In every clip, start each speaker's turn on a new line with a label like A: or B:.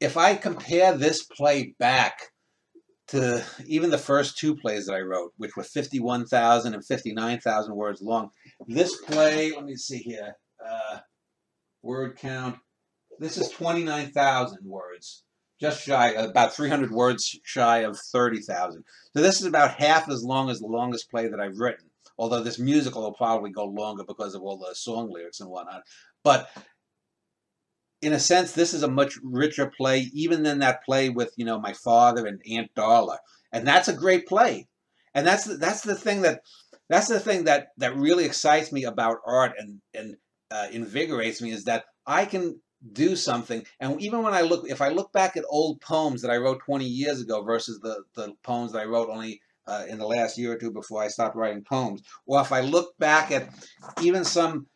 A: if I compare this play back to even the first two plays that I wrote, which were 51,000 and 59,000 words long, this play, let me see here, uh, word count, this is 29,000 words, just shy, about 300 words shy of 30,000. So this is about half as long as the longest play that I've written, although this musical will probably go longer because of all the song lyrics and whatnot. But in a sense, this is a much richer play, even than that play with you know my father and Aunt Darla, and that's a great play, and that's the, that's the thing that that's the thing that that really excites me about art and and uh, invigorates me is that I can do something, and even when I look, if I look back at old poems that I wrote 20 years ago versus the the poems that I wrote only uh, in the last year or two before I stopped writing poems, or if I look back at even some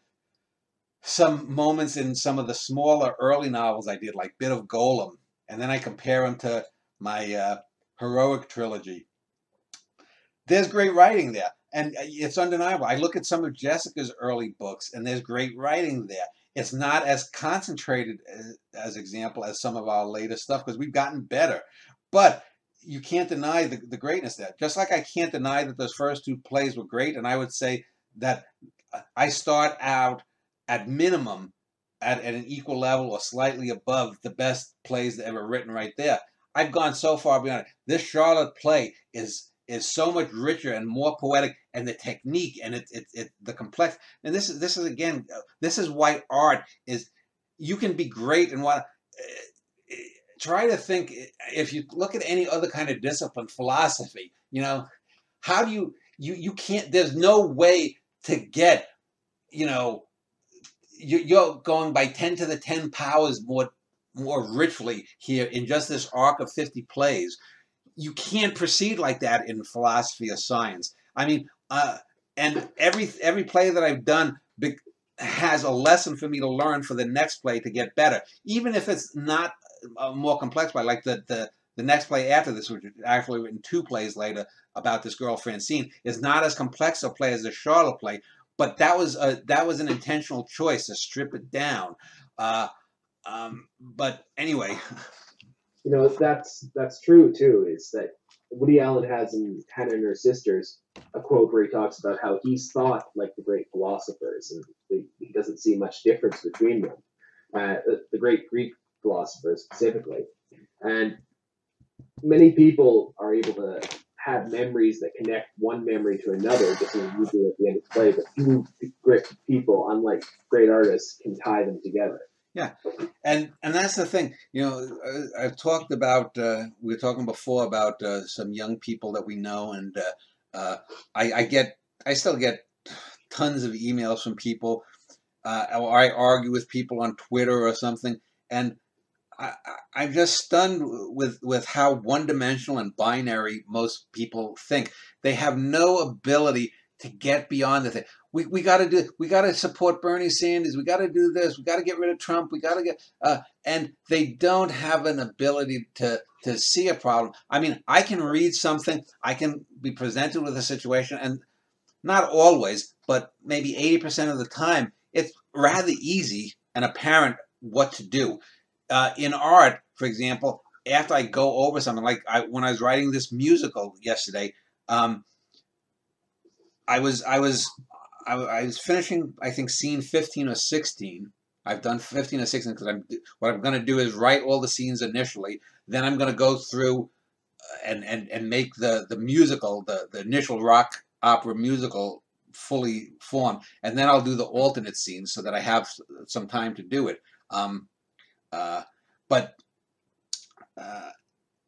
A: some moments in some of the smaller early novels I did, like Bit of Golem, and then I compare them to my uh, heroic trilogy. There's great writing there, and it's undeniable. I look at some of Jessica's early books, and there's great writing there. It's not as concentrated as, as example as some of our later stuff because we've gotten better, but you can't deny the, the greatness there. Just like I can't deny that those first two plays were great, and I would say that I start out at minimum at, at an equal level or slightly above the best plays that ever written right there. I've gone so far beyond it. This Charlotte play is is so much richer and more poetic, and the technique and it, it, it the complex. And this is this is again this is why art is. You can be great and what. Uh, try to think if you look at any other kind of discipline, philosophy. You know, how do you you you can't? There's no way to get you know you're going by 10 to the 10 powers more more richly here in just this arc of 50 plays. You can't proceed like that in philosophy or science. I mean uh, and every every play that i've done has a lesson for me to learn for the next play to get better. Even if it's not a more complex play like the the the next play after this, which is actually written two plays later about this girl Francine, is not as complex a play as the Charlotte play, but that was a that was an intentional choice to strip it down. Uh, um, but anyway,
B: you know that's that's true too. Is that Woody Allen has in Hannah and Her Sisters a quote where he talks about how he's thought like the great philosophers, and he doesn't see much difference between them. Uh, the, the great Greek philosophers specifically, and many people are able to have memories that connect one memory to another, as you do at the end of the play. But few great people, unlike great artists, can tie them together.
A: Yeah, and and that's the thing. You know, I've talked about. Uh, we were talking before about uh, some young people that we know, and uh, uh I, I, get, I still get tons of emails from people, uh, or I argue with people on Twitter or something, and I, I'm just stunned with with how one dimensional and binary most people think. They have no ability to get beyond the thing. We, we got to do. We got to support Bernie Sanders. We got to do this. We got to get rid of Trump. We got to get. Uh, and they don't have an ability to to see a problem. I mean, I can read something. I can be presented with a situation, and not always, but maybe eighty percent of the time, it's rather easy and apparent what to do uh, in art, for example, after I go over something like I, when I was writing this musical yesterday, um, I was I was I, I, was finishing I think scene fifteen or sixteen. I've done fifteen or sixteen because I'm what I'm going to do is write all the scenes initially. Then I'm going to go through uh, and and and make the the musical the the initial rock opera musical fully formed, and then I'll do the alternate scenes so that I have some time to do it. Um, uh, but uh,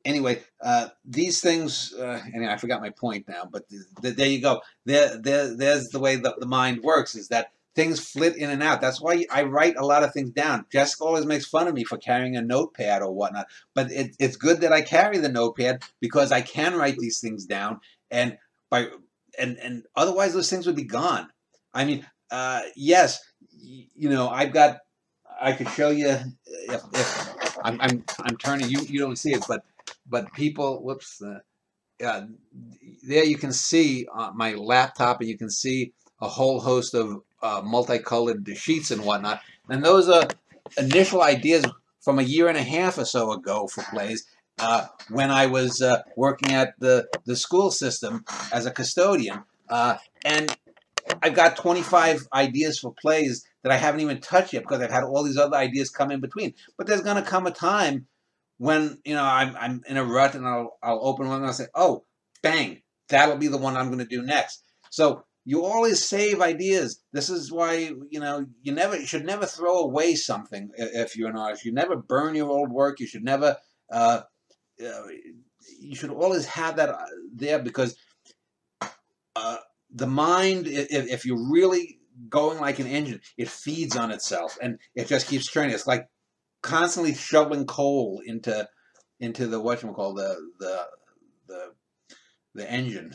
A: anyway, uh, these things, uh, anyway, I forgot my point now, but th th there you go. There, there, there's the way the, the mind works is that things flit in and out. That's why I write a lot of things down. Jessica always makes fun of me for carrying a notepad or whatnot, but it, it's good that I carry the notepad because I can write these things down and by and and otherwise those things would be gone. I mean, uh, yes, you know, I've got I could show you if, if I'm, I'm, I'm turning, you, you don't see it, but, but people, whoops, uh, yeah, there you can see uh, my laptop and you can see a whole host of uh, multicolored sheets and whatnot. And those are initial ideas from a year and a half or so ago for plays uh, when I was uh, working at the, the school system as a custodian. Uh, and I've got 25 ideas for plays that I haven't even touched yet because I've had all these other ideas come in between. But there's going to come a time when, you know, I'm, I'm in a rut and I'll, I'll open one and I'll say, oh, bang, that'll be the one I'm going to do next. So you always save ideas. This is why you know you never you should never throw away something if you're an artist. You never burn your old work. You should never. Uh, uh, you should always have that uh, there because uh, the mind, if, if you're really going like an engine, it feeds on itself and it just keeps turning. It's like constantly shoveling coal into into the what you call the the the the engine.